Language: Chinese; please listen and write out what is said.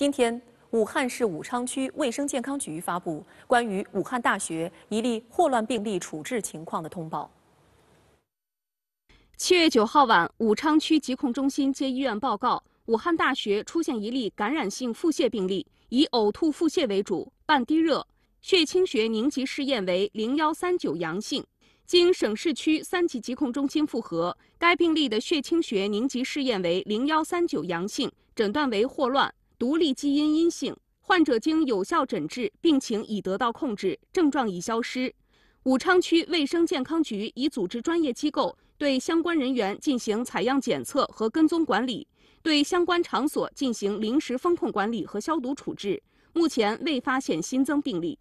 今天，武汉市武昌区卫生健康局发布关于武汉大学一例霍乱病例处置情况的通报。七月九号晚，武昌区疾控中心接医院报告，武汉大学出现一例感染性腹泻病例，以呕吐、腹泻为主，伴低热，血清学凝集试验为零幺三九阳性。经省市区三级疾控中心复核，该病例的血清学凝集试验为零幺三九阳性，诊断为霍乱，独立基因阴性。患者经有效诊治，病情已得到控制，症状已消失。武昌区卫生健康局已组织专业机构对相关人员进行采样检测和跟踪管理，对相关场所进行临时封控管理和消毒处置。目前未发现新增病例。